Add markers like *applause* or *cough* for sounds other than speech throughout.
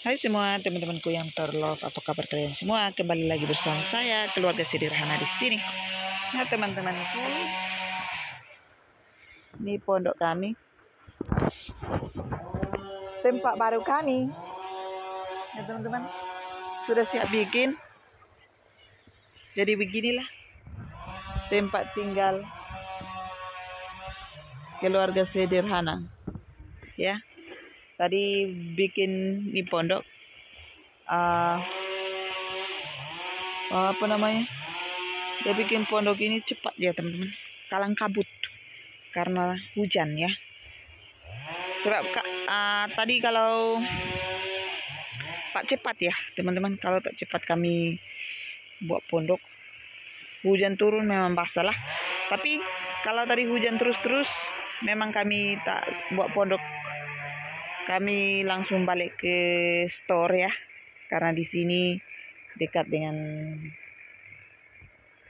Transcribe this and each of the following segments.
Hai semua teman-temanku yang terlove, apa kabar kalian semua? Kembali lagi bersama saya, keluarga sederhana di sini. Nah teman-temanku, ini pondok kami, tempat baru kami. Ya teman-teman, sudah siap bikin. Jadi beginilah tempat tinggal keluarga sederhana. Ya tadi bikin di pondok uh, apa namanya? Dia bikin pondok ini cepat ya teman-teman. Kalang kabut karena hujan ya. Sebab uh, tadi kalau tak cepat ya teman-teman. Kalau tak cepat kami buat pondok. Hujan turun memang basah lah. Tapi kalau tadi hujan terus-terus memang kami tak buat pondok kami langsung balik ke store ya. Karena di sini dekat dengan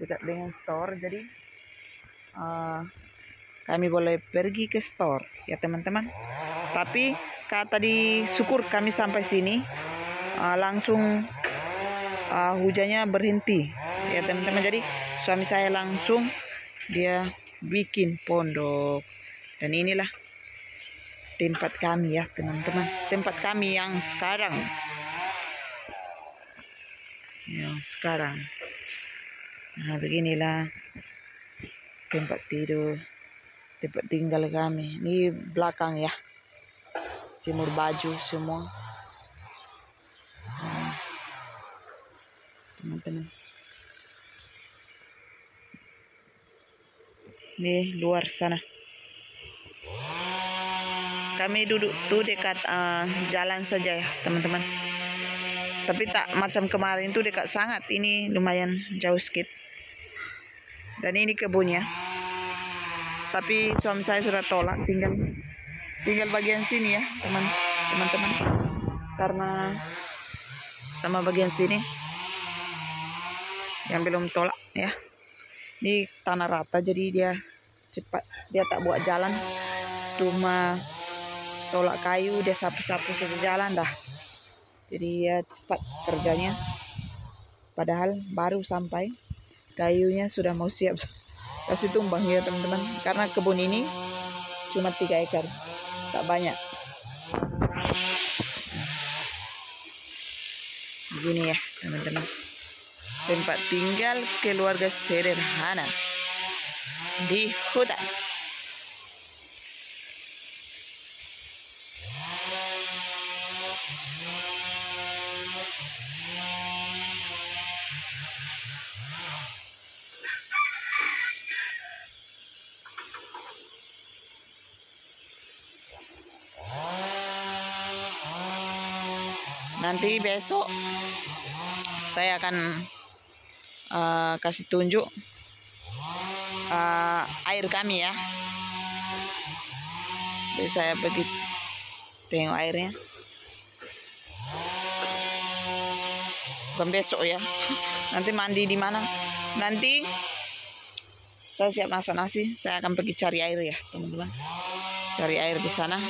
dekat dengan store. Jadi uh, kami boleh pergi ke store ya teman-teman. Tapi kata tadi syukur kami sampai sini. Uh, langsung uh, hujannya berhenti ya teman-teman. Jadi suami saya langsung dia bikin pondok. Dan inilah tempat kami ya teman-teman. Tempat kami yang sekarang. Yang sekarang. Nah beginilah tempat tidur tempat tinggal kami. Ini belakang ya. Jemur baju semua. Nah, teman-teman. Ini luar sana kami duduk tuh dekat uh, jalan saja ya teman-teman. Tapi tak macam kemarin tuh dekat sangat. Ini lumayan jauh sedikit dan ini kebunnya tapi suami saya sudah tolak. Tinggal tinggal bagian sini ya teman teman-teman. Karena sama bagian sini yang belum tolak ya. Ini tanah rata jadi dia cepat dia tak buat jalan. Cuma tolak kayu dia sapu-sapu ke jalan dah. Jadi ya cepat kerjanya. Padahal baru sampai kayunya sudah mau siap. *laughs* Kasih tumbang ya teman-teman. Karena kebun ini cuma tiga ekar tak banyak. Begini ya teman-teman. Tempat tinggal keluarga sederhana di hutan nanti besok saya akan uh, kasih tunjuk uh, air kami ya. Jadi saya pergi tengok airnya. Bukan besok ya. *laughs* Nanti mandi di mana? Nanti saya siap masak nasi. Saya akan pergi cari air ya teman-teman. Cari air di sana.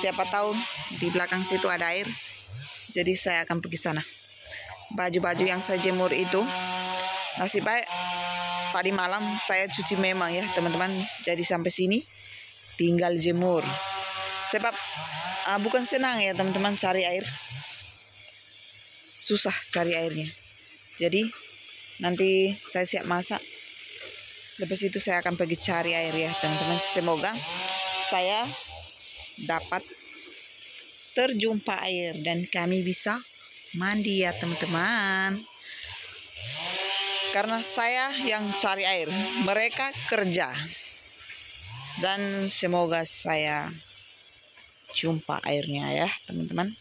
Siapa tahu di belakang situ ada air jadi saya akan pergi sana. Baju-baju yang saya jemur itu nasib baik tadi malam saya cuci memang ya teman-teman. Jadi sampai sini tinggal jemur. Sebab uh, bukan senang ya teman-teman cari air. Susah cari airnya. Jadi nanti saya siap masak. Lepas itu saya akan pergi cari air ya teman-teman. Semoga saya dapat terjumpa air dan kami bisa mandi ya teman-teman. Karena saya yang cari air mereka kerja. Dan semoga saya jumpa airnya ya teman-teman.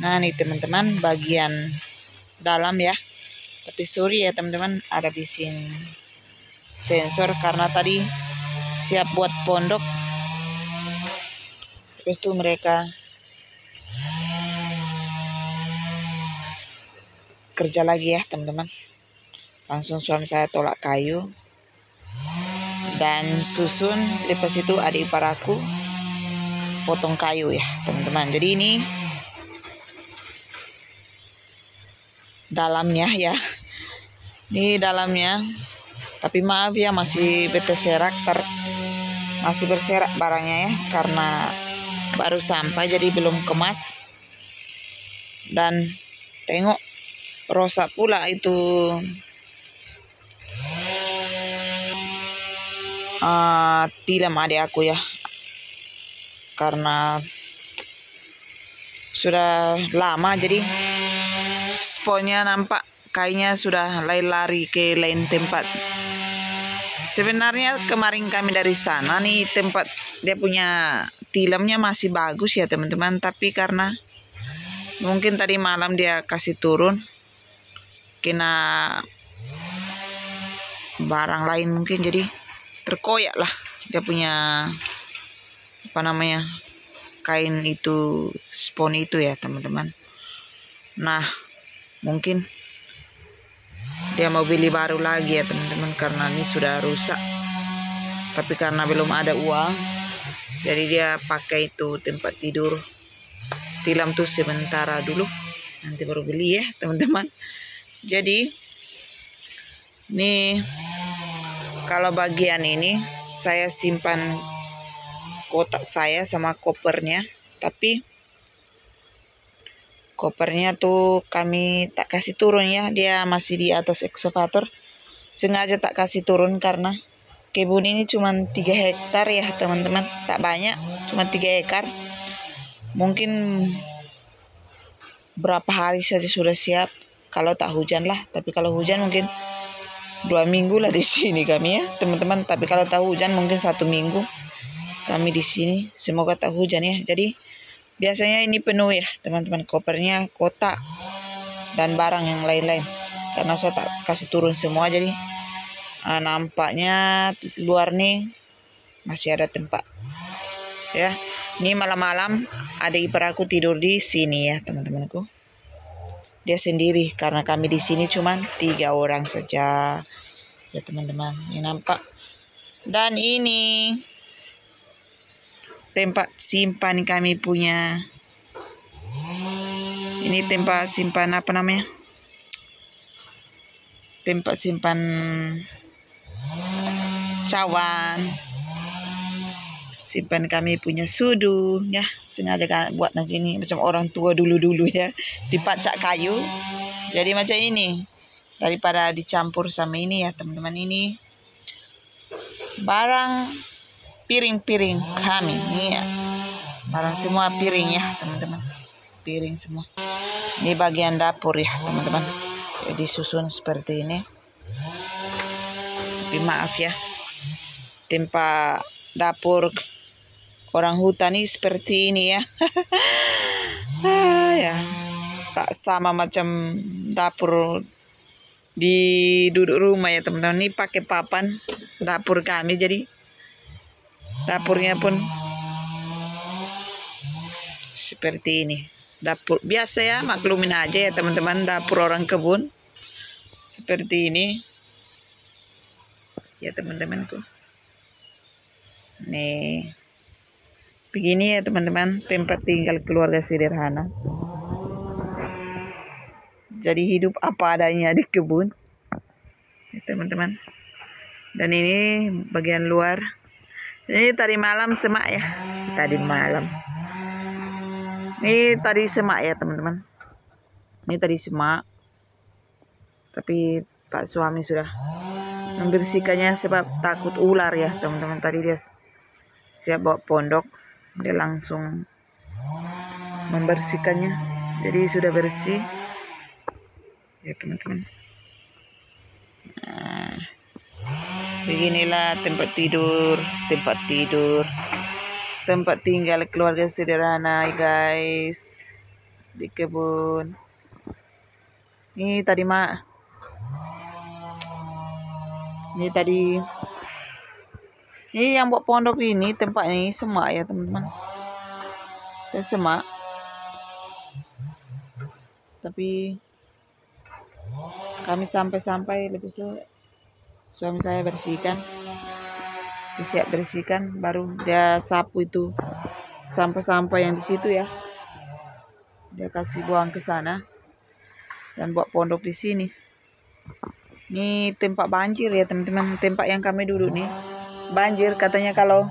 Nah nih teman-teman bagian dalam ya. Tapi sorry ya teman-teman ada bisin sensor karena tadi siap buat pondok. Terus tuh mereka kerja lagi ya teman-teman. Langsung suami saya tolak kayu. Dan susun lepas itu adik ipar aku potong kayu ya teman-teman. Jadi ini dalamnya ya. Ini dalamnya. Tapi maaf ya masih berserak ter masih berserak barangnya ya karena baru sampai jadi belum kemas. Dan tengok rosak pula itu. Uh, tilam adik aku ya. Karena sudah lama jadi. Sponnya nampak kayaknya sudah lain lari ke lain tempat. Sebenarnya kemarin kami dari sana nih tempat dia punya tilamnya masih bagus ya teman-teman. Tapi karena mungkin tadi malam dia kasih turun kena barang lain mungkin. Jadi terkoyak lah dia punya apa namanya kain itu spon itu ya teman-teman. Nah mungkin dia mau beli baru lagi ya teman-teman karena ini sudah rusak. Tapi karena belum ada uang jadi dia pakai itu tempat tidur. Tilam tuh sementara dulu. Nanti baru beli ya teman-teman jadi ini kalau bagian ini saya simpan kotak saya sama kopernya. Tapi kopernya tuh kami tak kasih turun ya. Dia masih di atas eksavator sengaja tak kasih turun karena kebun ini cuma 3 hektar ya teman-teman. Tak banyak cuma 3 hektar mungkin berapa hari saja sudah siap kalau tak hujan lah tapi kalau hujan mungkin dua minggu lah di *laughs* sini kami ya teman-teman. Tapi kalau tak hujan mungkin satu minggu kami di sini. Semoga tak hujan ya. Jadi biasanya ini penuh ya teman-teman. Kopernya kotak dan barang yang lain-lain. Karena saya tak kasih turun semua jadi uh, nampaknya luar nih masih ada tempat ya. Ini malam-malam ada ipar aku tidur di sini ya teman-temanku dia sendiri karena kami di sini cuma tiga orang saja. Ya teman-teman ini nampak. Dan ini tempat simpan kami punya. Ini tempat simpan apa namanya? Tempat simpan cawan. Simpan kami punya sudu ya sengaja kan buat nanti ini macam orang tua dulu-dulu ya dipacak kayu. Jadi macam ini daripada dicampur sama ini ya teman-teman ini barang piring-piring kami. Ini ya barang semua piring ya teman-teman. Piring semua. Ini bagian dapur ya teman-teman. Jadi susun seperti ini. Tapi maaf ya tempat dapur orang hutan ini seperti ini ya. *laughs* Ah, ya. Tak sama macam dapur di duduk rumah ya teman-teman. Ini pakai papan dapur kami jadi dapurnya pun seperti ini. Dapur biasa ya maklumin aja ya teman-teman. Dapur orang kebun seperti ini. Ya teman-temanku. Nih begini ya teman-teman tempat tinggal keluarga sederhana jadi hidup apa adanya di kebun ya teman-teman dan ini bagian luar ini tadi malam semak ya. Tadi malam. Ini tadi semak ya teman-teman. Ini tadi semak. Tapi Pak suami sudah membersihkannya sebab takut ular ya teman-teman. Tadi dia siap bawa pondok. Dia langsung membersihkannya. Jadi sudah bersih. Ya teman-teman. Nah beginilah tempat tidur tempat tidur tempat tinggal keluarga sederhana guys di kebun ini tadi mak ini tadi ini yang buat pondok ini tempat ini semak ya teman-teman. Dan semak. Tapi kami sampai-sampai lebih tuh suami saya bersihkan. Siap bersihkan baru dia sapu itu. Sampah-sampah yang di situ ya. Dia kasih buang ke sana dan buat pondok di sini. Ini tempat banjir ya teman-teman. Tempat yang kami duduk nih banjir katanya kalau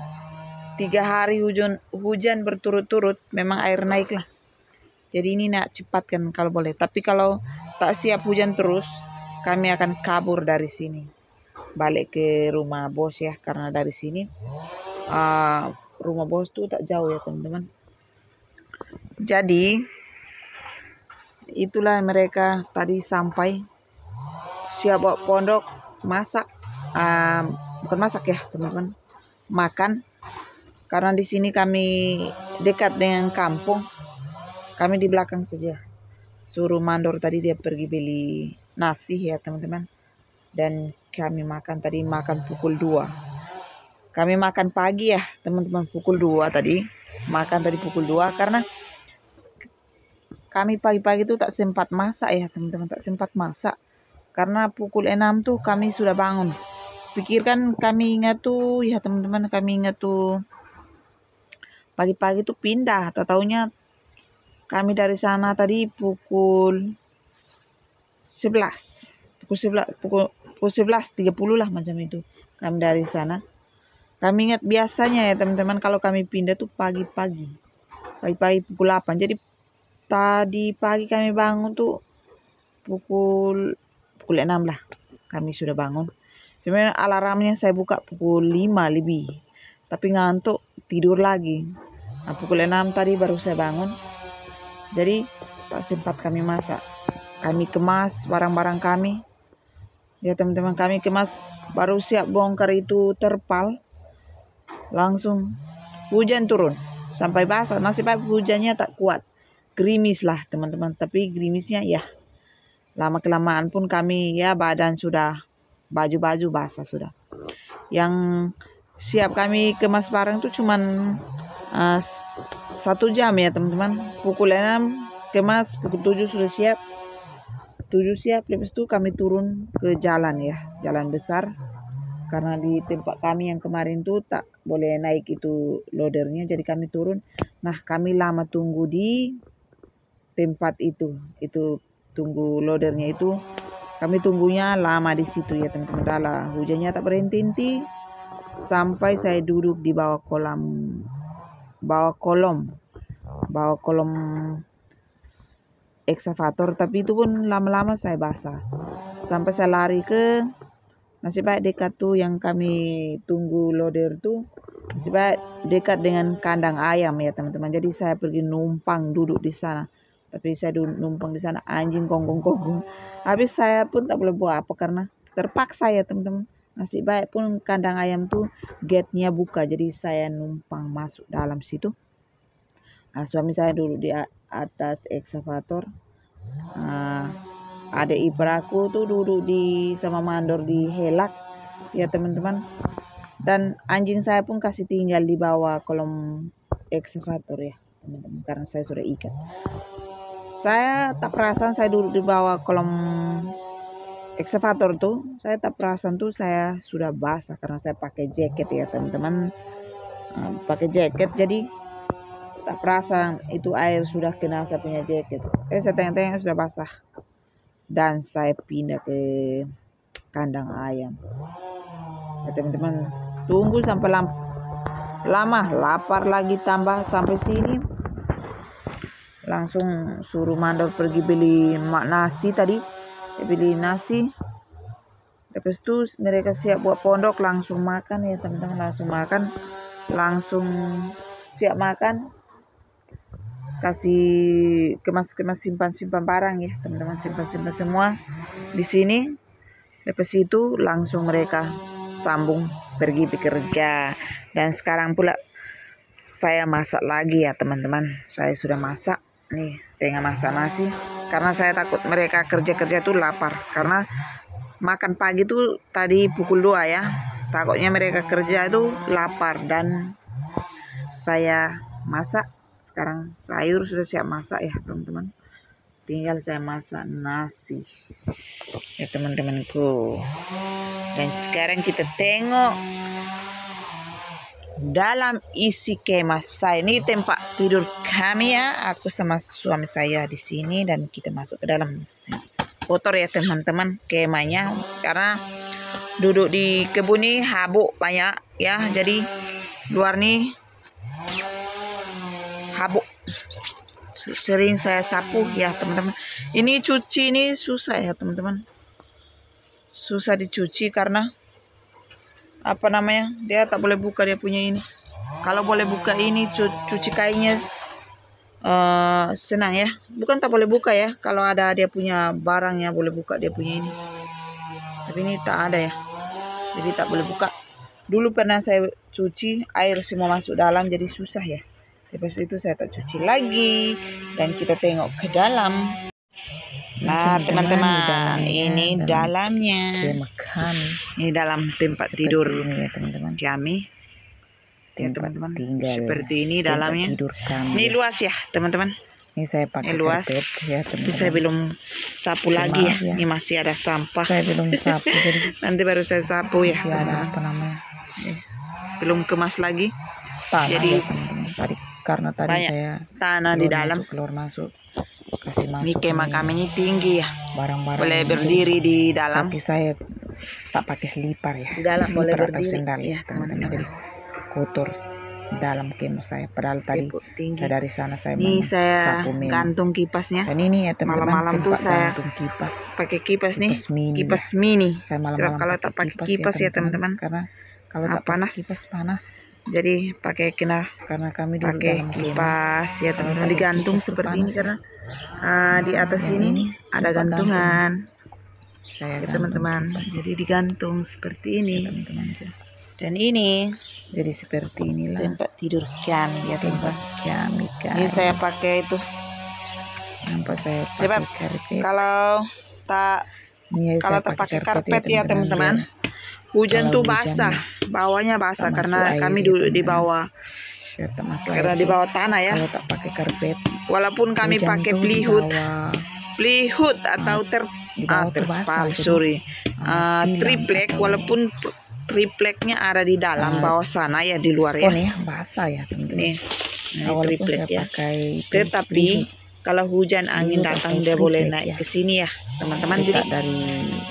tiga hari hujan hujan berturut-turut memang air naik lah jadi ini nak cepatkan kalau boleh. Tapi kalau tak siap hujan terus kami akan kabur dari sini. Balik ke rumah bos ya karena dari sini uh, rumah bos tuh tak jauh ya teman-teman. Jadi itulah mereka tadi sampai. Siap bawa pondok masak uh, bukan masak ya teman-teman makan karena di sini kami dekat dengan kampung. Kami di belakang saja. Suruh mandor tadi dia pergi beli nasi ya teman-teman. Dan kami makan tadi makan pukul 2. Kami makan pagi ya teman-teman pukul 2 tadi. Makan tadi pukul 2 karena kami pagi-pagi itu tak sempat masak ya teman-teman. Tak sempat masak. Karena pukul 6 tuh kami sudah bangun. Pikirkan kami ingat tuh ya teman-teman kami ingat tuh pagi-pagi tuh pindah tak taunya kami dari sana tadi pukul 11 pukul 11 pukul, pukul 11 30 lah macam itu kami dari sana. Kami ingat biasanya ya teman-teman kalau kami pindah tuh pagi-pagi pagi-pagi pukul 8 jadi tadi pagi kami bangun tuh pukul pukul 6 lah kami sudah bangun sebenarnya alarmnya saya buka pukul 5 lebih tapi ngantuk tidur lagi Nah, pukul 6 tadi baru saya bangun. Jadi tak sempat kami masak. Kami kemas barang-barang kami. Ya teman-teman kami kemas baru siap bongkar itu terpal. Langsung hujan turun sampai basah. Nasib baik hujannya tak kuat. Gerimis lah teman-teman. Tapi gerimisnya ya lama kelamaan pun kami ya badan sudah baju-baju basah sudah. Yang siap kami kemas barang itu cuman uh, satu jam ya teman-teman. Pukul 6 kemas pukul 7 sudah siap. 7 siap lepas itu kami turun ke jalan ya jalan besar. Karena di tempat kami yang kemarin tuh tak boleh naik itu loadernya jadi kami turun. Nah kami lama tunggu di tempat itu itu tunggu loadernya itu kami tunggunya lama di situ ya teman-teman. Hujannya tak berhenti sampai saya duduk di bawah kolam bawa kolom bawa kolom eksavator tapi itu pun lama-lama saya basah. Sampai saya lari ke nasib baik dekat tuh yang kami tunggu loader tuh nasib baik dekat dengan kandang ayam ya teman-teman. Jadi saya pergi numpang duduk di sana tapi saya numpang di sana anjing konggong-konggong habis saya pun tak boleh buat apa karena terpaksa ya teman-teman Nasib baik pun kandang ayam tuh gate-nya buka jadi saya numpang masuk dalam situ. Nah, suami saya duduk di atas eksavator. Nah, ada ipar aku tuh duduk di sama mandor di helak ya teman-teman. Dan anjing saya pun kasih tinggal di bawah kolom eksavator ya teman-teman karena saya sudah ikat. Saya tak perasaan saya duduk di bawah kolom excavator tuh. Saya tak perasan tuh saya sudah basah karena saya pakai jaket ya teman-teman. Uh, pakai jaket jadi tak perasan itu air sudah kena saya punya jaket. Eh saya tengok-tengok sudah basah. Dan saya pindah ke kandang ayam. Ya teman-teman tunggu sampai lam lama lapar lagi tambah sampai sini langsung suruh mandor pergi beli mak nasi tadi. Saya beli nasi. Lepas itu mereka siap buat pondok langsung makan ya teman-teman langsung makan. Langsung siap makan. Kasih kemas-kemas simpan-simpan barang ya teman-teman simpan-simpan semua di sini. Lepas itu langsung mereka sambung pergi bekerja. Dan sekarang pula saya masak lagi ya teman-teman. Saya sudah masak nih tengah masak nasi karena saya takut mereka kerja-kerja tuh lapar. Karena makan pagi tuh tadi pukul 2 ya. Takutnya mereka kerja itu lapar. Dan saya masak. Sekarang sayur sudah siap masak ya teman-teman. Tinggal saya masak nasi. Ya teman-temanku. Dan sekarang kita tengok dalam isi kemah saya ini tempat tidur kami ya. Aku sama suami saya di sini dan kita masuk ke dalam. Kotor ya teman-teman kemahnya. Karena duduk di kebun ini habuk banyak ya. Jadi luar nih habuk. Sering saya sapu ya teman-teman. Ini cuci ini susah ya teman-teman. Susah dicuci karena apa namanya dia tak boleh buka dia punya ini. Kalau boleh buka ini cu cuci kainnya uh, senang ya. Bukan tak boleh buka ya kalau ada dia punya barang yang boleh buka dia punya ini. Tapi ini tak ada ya jadi tak boleh buka. Dulu pernah saya cuci air semua masuk dalam jadi susah ya. Lepas itu saya tak cuci lagi dan kita tengok ke dalam. Nah, teman-teman, ini dalamnya. makan. Ini dalam tempat Seperti tidur ini ya, teman-teman. Kami. Ya, teman-teman. Tinggal. Seperti ini dalamnya. Tidur kami. Ini luas ya, teman-teman. Ini saya pakai ini luas. karpet ya, teman-teman. Saya belum sapu Cuma, lagi ya. ya. Ini masih ada sampah. Saya belum sapu *laughs* jadi. Nanti baru saya sapu ya. Masih ada apa namanya? Belum kemas lagi. Tanah jadi ya, teman-teman. Tadi karena tadi saya tanah di dalam masuk, keluar masuk kasih masuk ini kemah kami ini tinggi ya. Barang-barang boleh berdiri di dalam. kaki saya tak pakai selipar ya. Di dalam boleh berdiri. sendal ya teman-teman. jadi kotor dalam kemah saya. Padahal tadi saya dari sana saya ini saya sapu gantung kipasnya. Dan ini ya teman-teman malam-malam tuh saya gantung kipas. pakai kipas, nih. Kipas mini kipas mini. Saya malam-malam kalau tak pakai kipas, ya teman-teman. karena kalau tak panas. kipas panas jadi pakai kena karena kami dulu pakai kipas ya teman-teman. digantung seperti ini karena uh, di atas ini, ini ada gantungan. saya ya teman-teman. jadi digantung seperti ini. Ya, teman-teman dan ini. Jadi seperti inilah. Tempat tidur kami ya tempat kami kan ini saya pakai itu. Nampak saya pakai Sebab karpet? Kalau tak ya, kalau tak pakai karpet, ya teman-teman hujan tuh basah. bawahnya basah karena kami duduk di bawah karena di bawah tanah ya. Kalau tak pakai karpet walaupun kami pakai pelihut. pelihut atau ter ah, terpal sorry. Uh, triplek walaupun tripleknya ada di dalam bawah sana ya di luar ya. ya basah ya teman-teman nih nah, triplek ya. pakai tetapi kalau hujan angin datang dia boleh naik ya. ke sini ya. Teman-teman jadi dari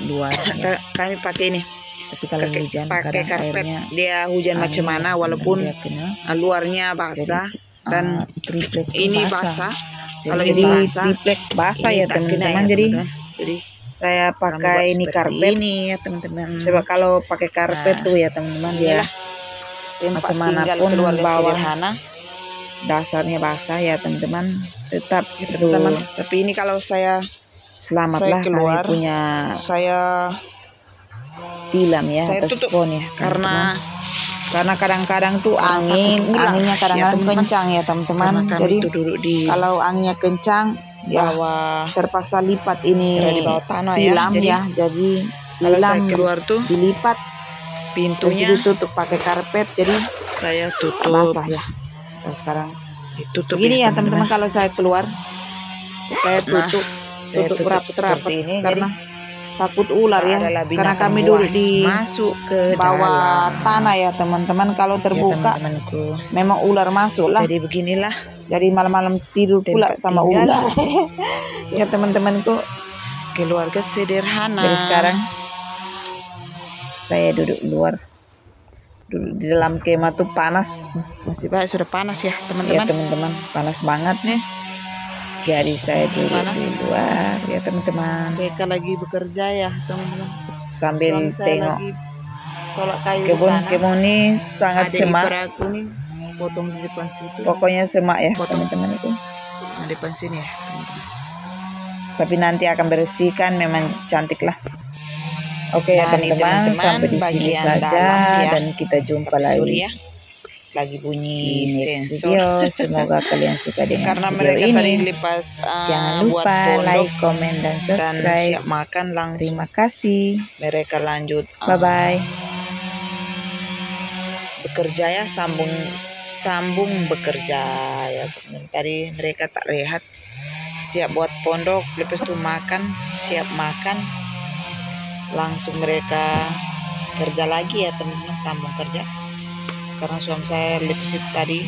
luar *laughs* ya. kami pakai ini tapi kalau Kake, hujan pakai karpet dia hujan macam mana walaupun kena, luarnya basah jadi, dan uh, triplek ini basah, basah. kalau ini basah triplek basah ya teman-teman. ya, jadi jadi saya pakai ini karpet. ini ya teman-teman. Coba kalau pakai karpet nah, tuh ya teman-teman dia macam mana pun bawah sederhana. dasarnya basah ya teman-teman. Tetap gitu teman tapi ini kalau saya selamatlah saya keluar punya saya tilam ya saya atau tutup. spon ya. Karena karena kadang-kadang tuh angin anginnya ya, kadang-kadang ya, kencang ya teman-teman. Jadi di kalau anginnya kencang ya terpaksa lipat ini di bawah tanah ya. tilam ya jadi, ya. Jadi kalau saya keluar tuh dilipat pintunya ditutup pakai karpet. Jadi saya tutup. basah ya. Dan sekarang ditutup Gini ya teman-teman kalau saya keluar saya tutup nah, saya tutup rapat-rapat ini. karena jadi, takut ular ya karena kami duduk di masuk ke bawah dalam. tanah ya teman-teman. Kalau ya, terbuka ya, memang ular masuk lah. Jadi beginilah. Jadi malam-malam tidur pula sama tinggal. ular. *laughs* Ya teman-temanku. Keluarga sederhana. Jadi sekarang saya duduk luar. Duduk di dalam kemah tuh panas. Masih baik sudah panas ya teman-teman? ya teman-teman panas banget nih jadi saya Mana? di luar ya teman-teman. Mereka lagi bekerja ya teman-teman. Sambil tengok kebun kebun ini sangat semak. potong di depan situ. Pokoknya semak ya teman-teman itu. Di depan sini ya. Tapi nanti akan bersihkan memang cantik lah. Oke nah, ya teman-teman sampai di sini saja ya. dan kita jumpa lagi. Ya lagi bunyi sensor. Video. Semoga kalian suka dengan Karena video mereka ini. tadi lipas uh, Jangan lupa like, comment dan subscribe. Dan siap makan langsung. Terima kasih. Mereka lanjut. Uh, bye bye. Bekerja ya sambung sambung bekerja ya. Tadi mereka tak rehat. Siap buat pondok, lepas itu makan, siap makan. Langsung mereka kerja lagi ya teman-teman sambung kerja karena suami saya lipstick tadi